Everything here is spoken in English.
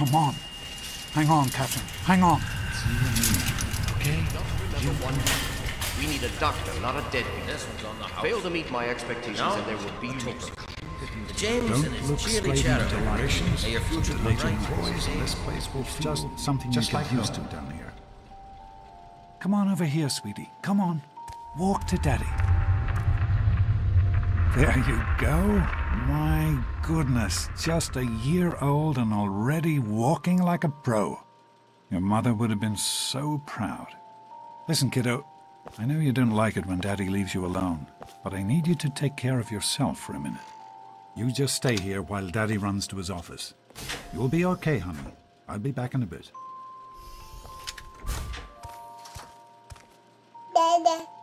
come on. Hang on, Captain. Hang on. Okay? Remember one. We need a doctor, not a deadbeat. This one's on the house. Fail to meet my expectations No. and there will be leaks. James Don't and his look cheerly straight chatter. into directions. Hey, your future Later bright. boys in this place will It's feel just something just you like get used used to down here. Come on over here, sweetie. Come on. Walk to Daddy. There you go. My goodness, just a year old and already walking like a pro. Your mother would have been so proud. Listen, kiddo, I know you don't like it when Daddy leaves you alone, but I need you to take care of yourself for a minute. You just stay here while Daddy runs to his office. You'll be okay, honey. I'll be back in a bit. Daddy.